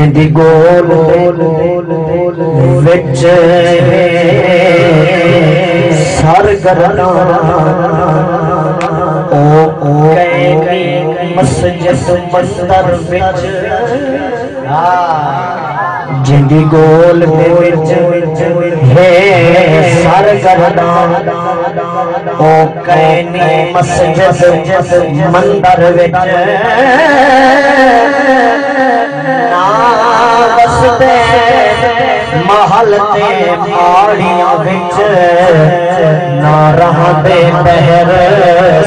जिंदी गोल विच सर करना ओ जस मस्जिद मंदर विच जिंदी गोल दे है सर मस्जिद मंदर महल ते माड़ियाँ विच। ना रहंदे बहर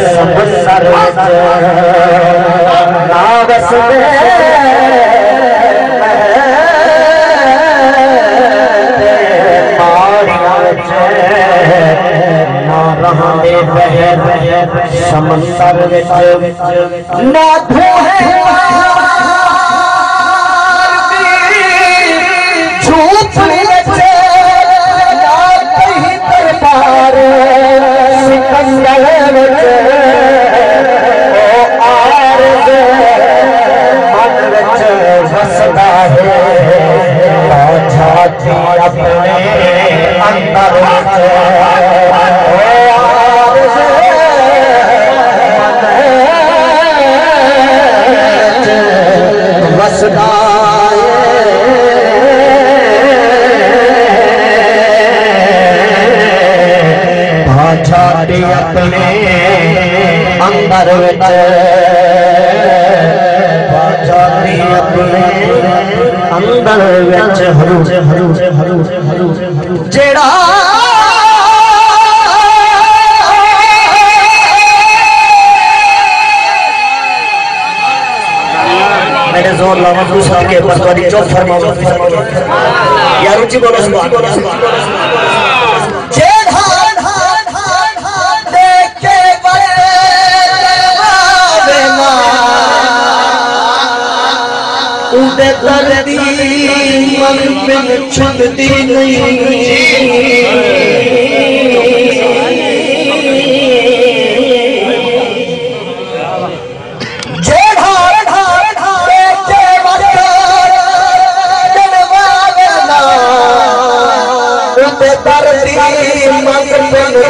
समंदर विच। ना बसदे बहर। समंदर झूठ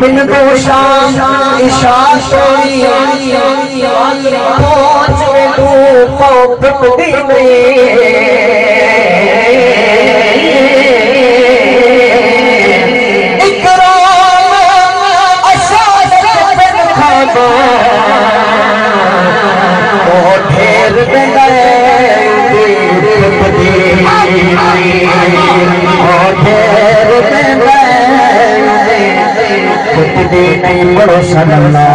बिन दोषा ईशा सोई पहुँच में तू पिटती नहीं बड़ो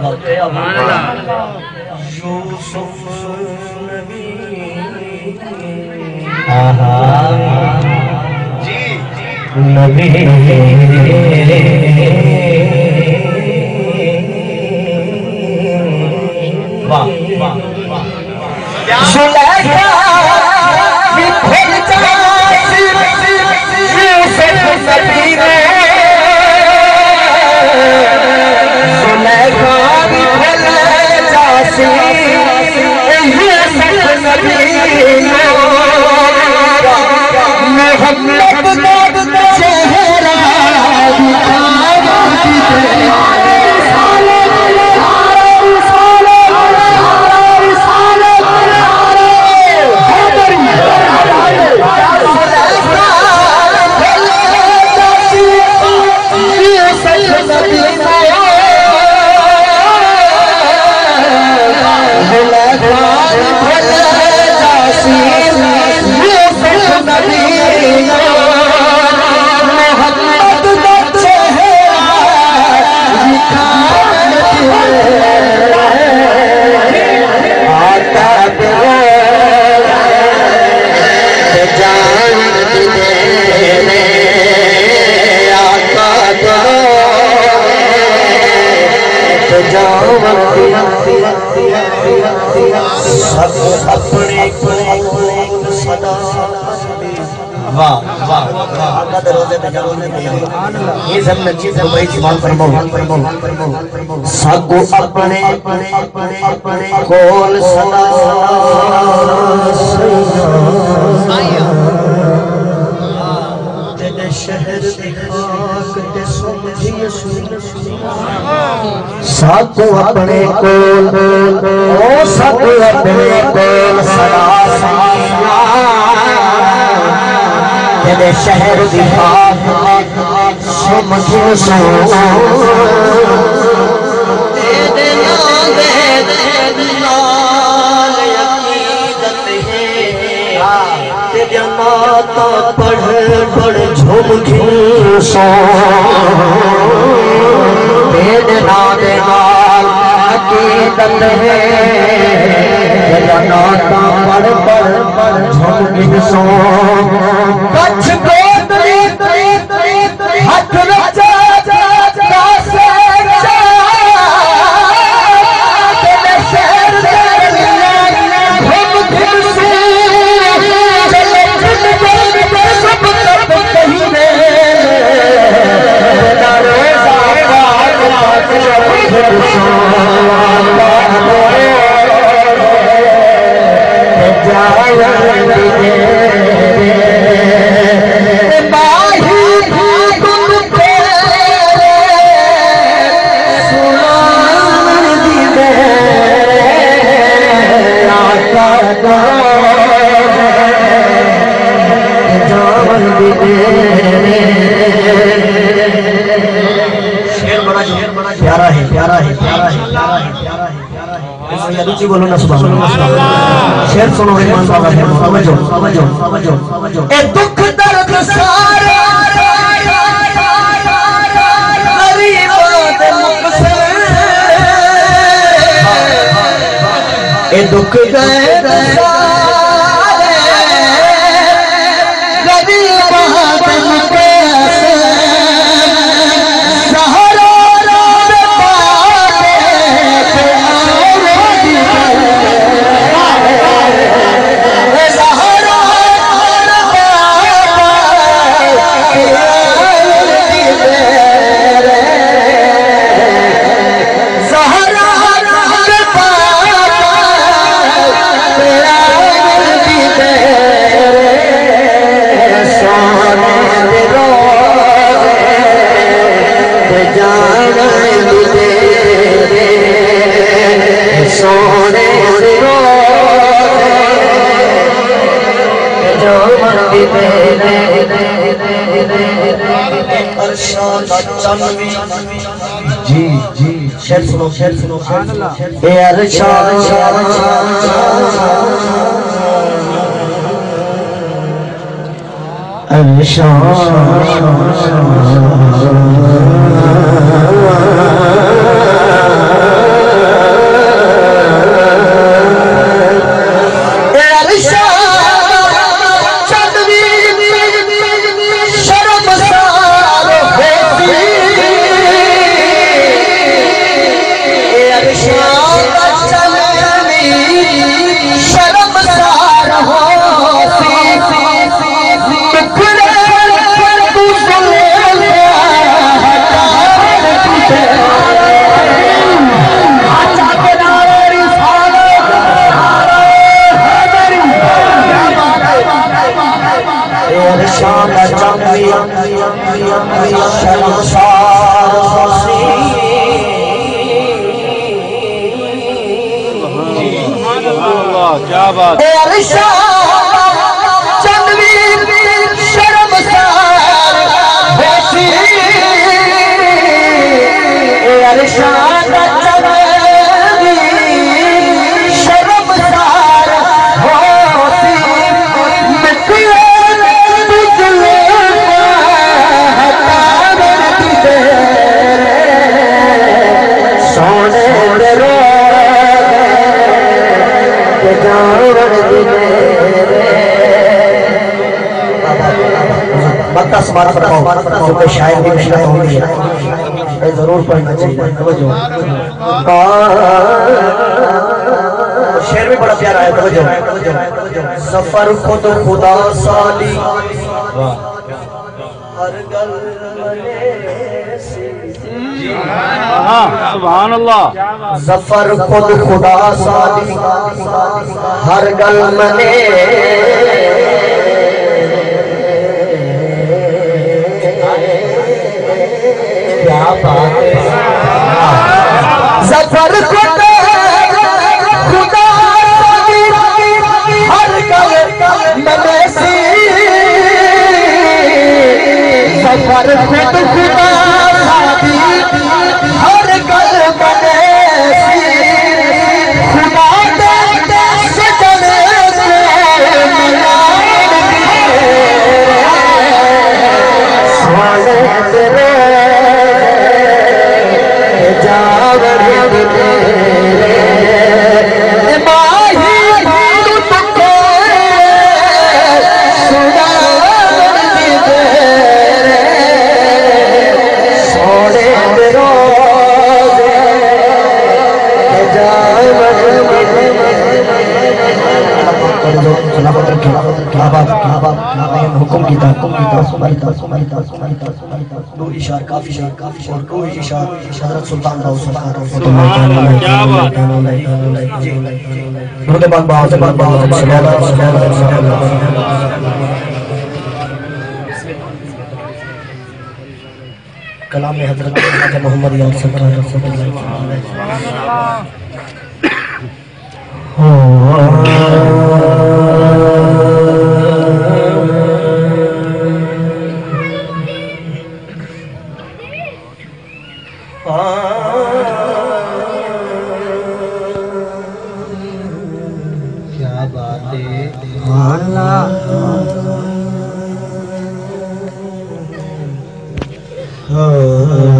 Allah, ey Yusuf Nabi. Aha. Nabi. ये सब नचीज को भाई ईमान फरमाओ सागो अपने अपने कोल सदा शहर सागो अपने कोल ओ सागो अपने कोल सदा तेरे शहर दी खाक समझिए सो। दे नाल यकीदत है। तेरे नाता पढ़ पढ़ झूम सो। तेरे नाम दे नाल यकीदत है। तेरे नाता पढ़ पढ़ झूम सो। Você शेर सुनो रहमान बाबा है समझो समझो समझो समझो ए दुख दर्द सारे गरीबों दे मुकसर ए दुख दर्द सारे शेर सुनो ए अरशाद शाम जो कोई शायर की मिशरत होती है ये ज़रूर पढ़ना चाहिए तवज्जो शेर भी बड़ा प्यारा है तवज्जो सफ़र खुद खुदा साली। हर गल हाँ सुबहान अल्लाह ज़फ़र खुद खुदा साली। हर गल मने सफ़र ख़ुदा सफ़र सुल्तान राव सरकार क्या बात उनके बाद बात बाद कलाम हज़रत मोहम्मद यार सरकार रसूलुल्लाह क्या बात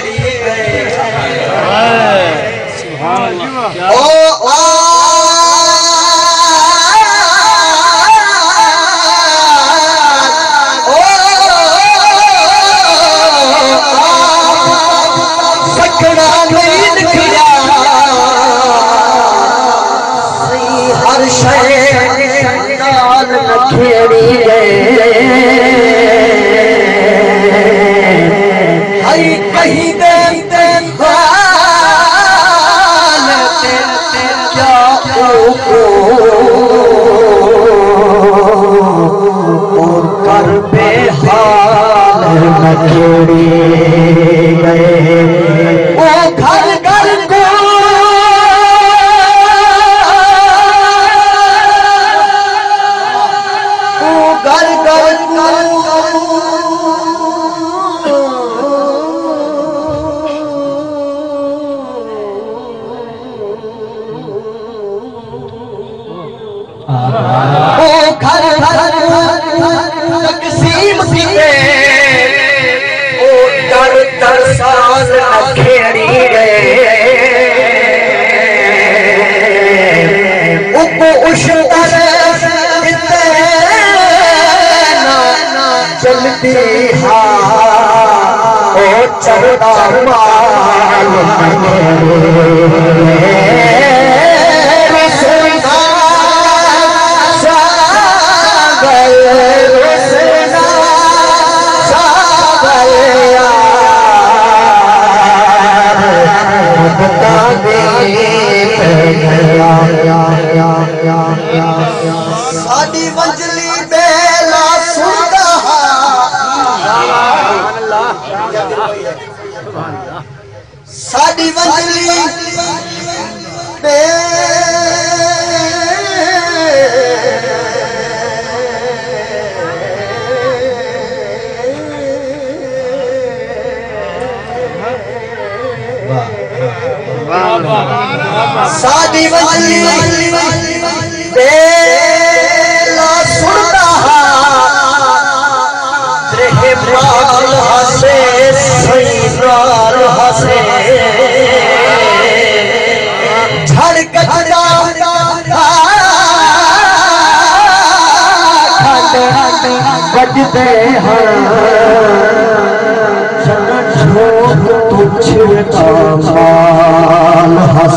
गए सुभान अल्लाह क्या ओ। ओ सकड़ा नहीं निकला हर शैतान खेड़ी गए हई कहीं दे कर बेहाल नखेड़ी गए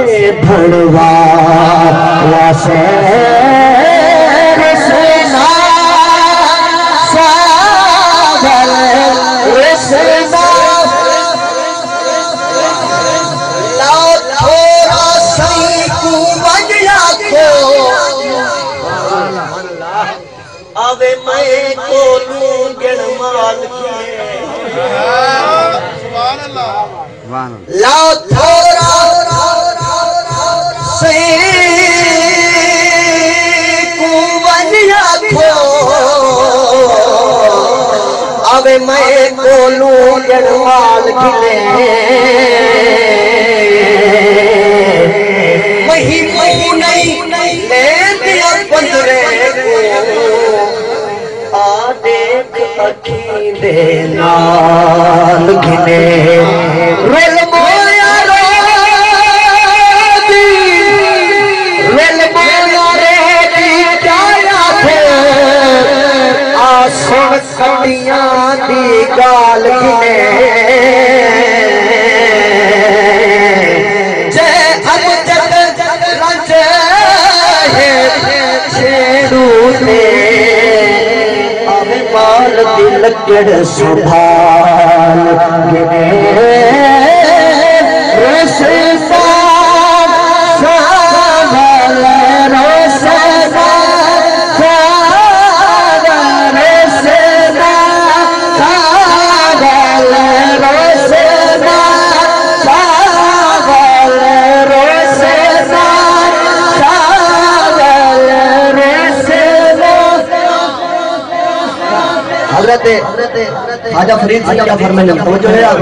भड़वा वासे रसना सागर रसना लाओ थोड़ा सही को। बजया को मैं को लूंगण माल लाओ को लूंगण माल खिले मही मही नहीं ले दिया बंदरे को आ देख अखी दे नाल घिने रल मालकिने जय अमजद रंज है छेड़ू ने। अभिमान दिल केड़ सुधार हज़रत खाजा फरीद सिंह का फरमान वो जो आप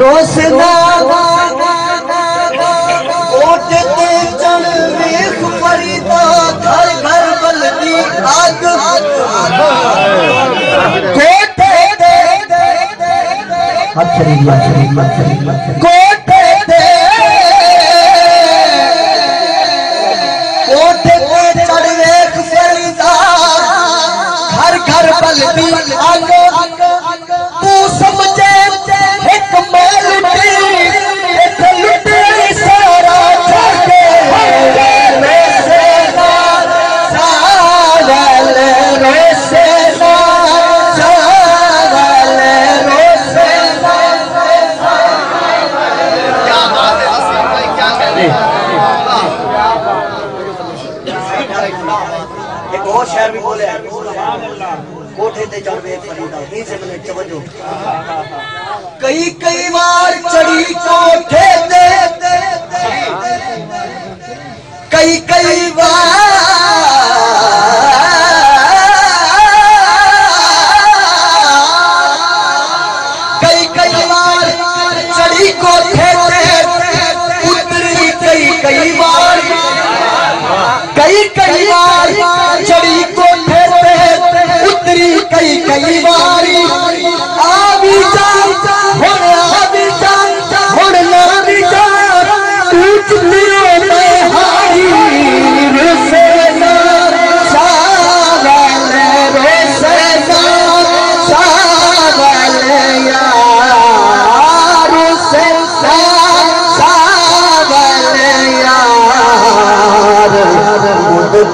रोशना कोट चल वेख फरीदा घर घर बलदी आग। कोट हाथ खरीद लिया खरीद लिया खरीद कई कई बार चढ़ी कोठे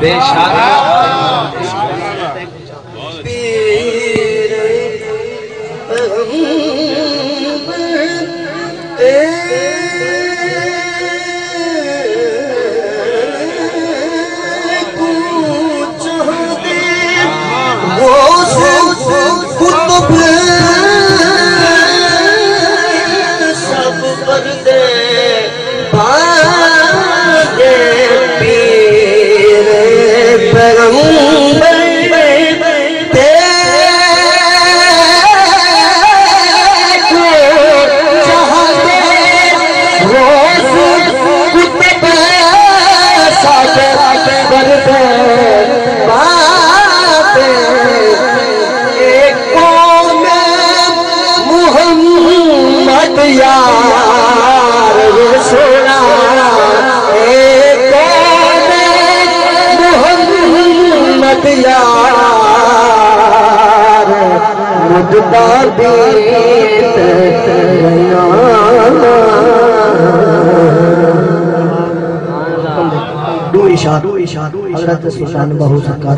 शादी फरमा मोहम्मद यार मुद्दा बीत गया दो इशा दो इशा दो हजरत सुल्तान बहु सरकार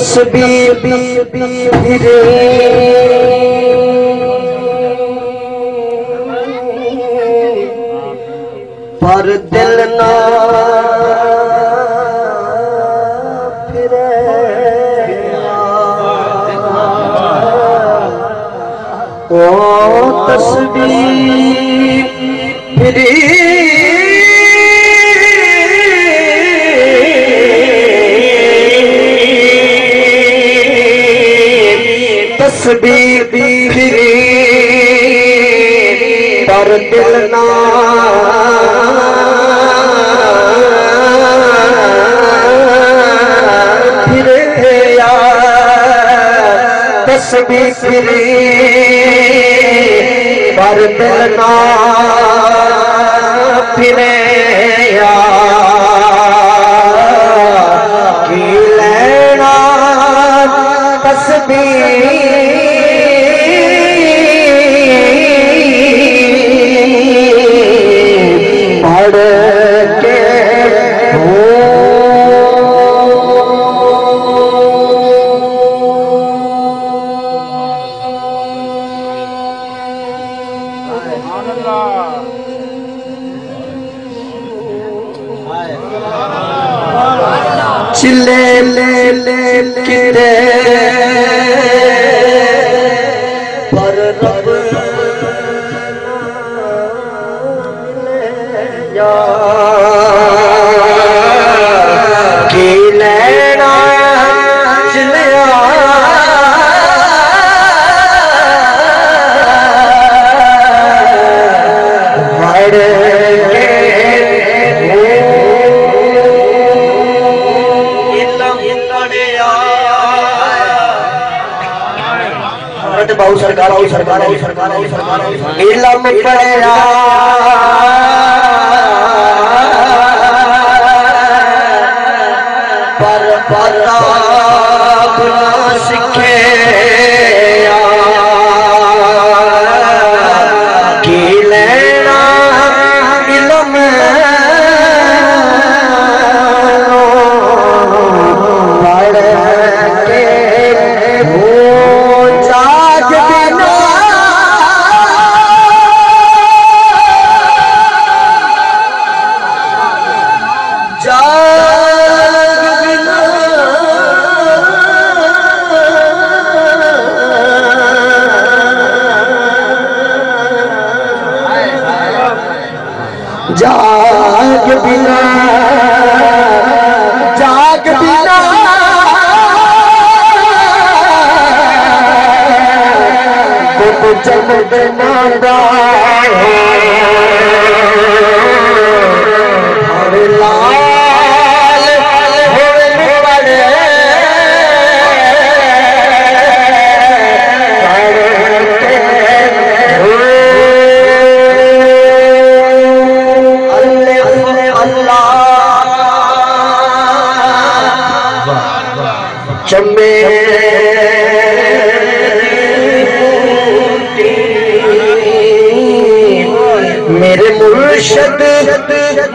तस्बीर पर दिल ना फिरे। ओ तस्बीर तस्बीर पर दिल ना फिरे यार तस्बीर पर दिल ना फिरे की मुर्शद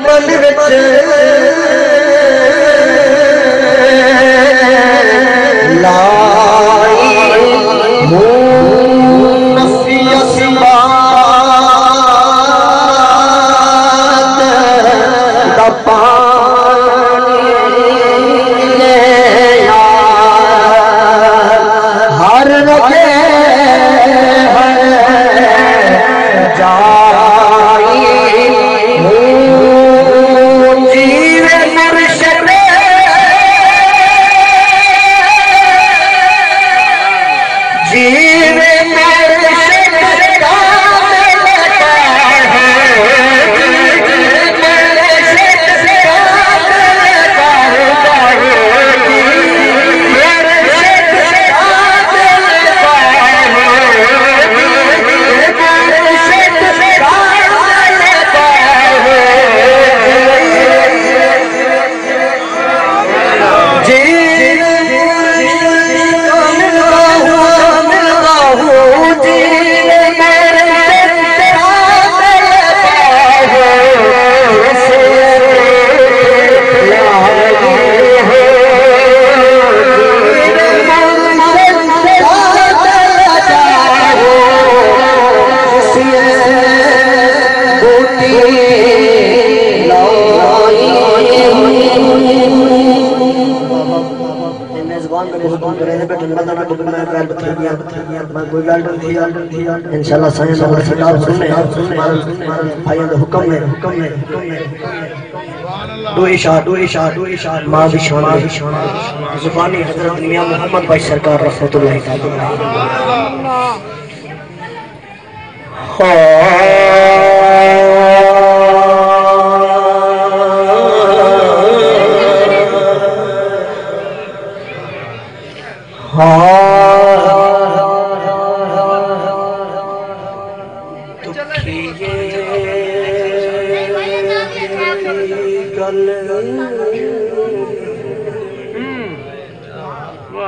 मन विच इंशाल्लाह साईं दा सरकार सुनने भाइयों दा हुक्म है हुक्म है दो इशार दो इशार दो इशार माँ भी शोना भी शोना जुबानी हज़रत मियाँ मोहम्मद भाई सरकार रहमतुल्लाह अलैह सुभान अल्लाह। हा।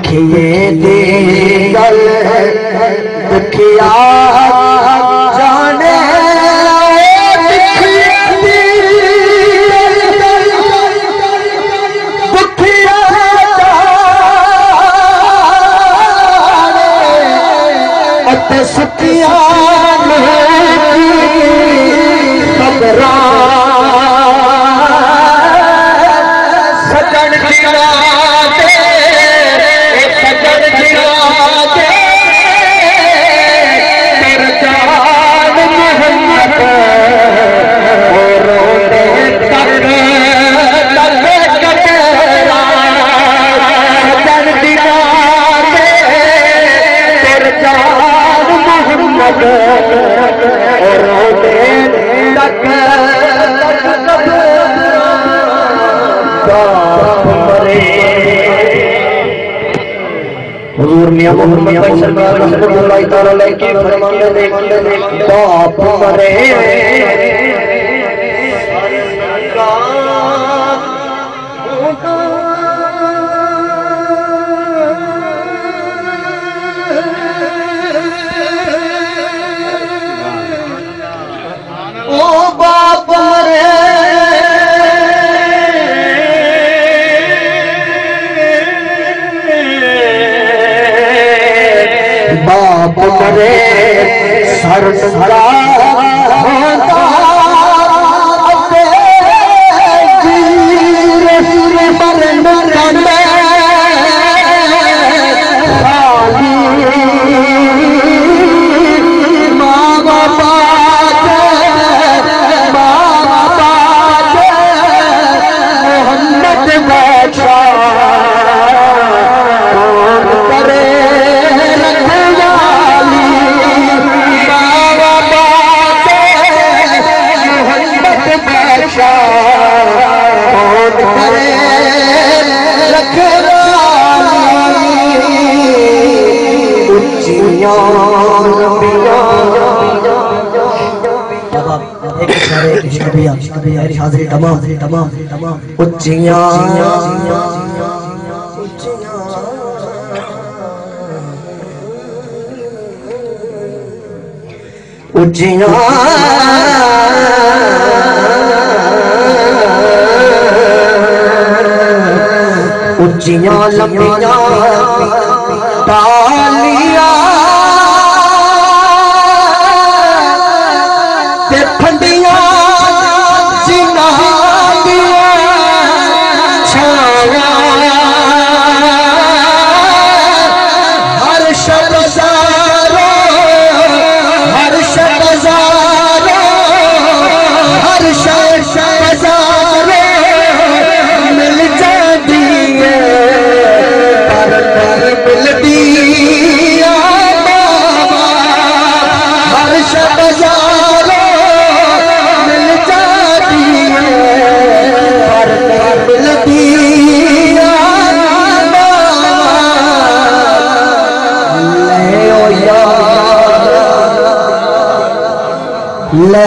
दुखिए दीदल दुखिया जाने सुखिया के भगवान तो आप मरे धरा डे डुज पुजिया இல்ல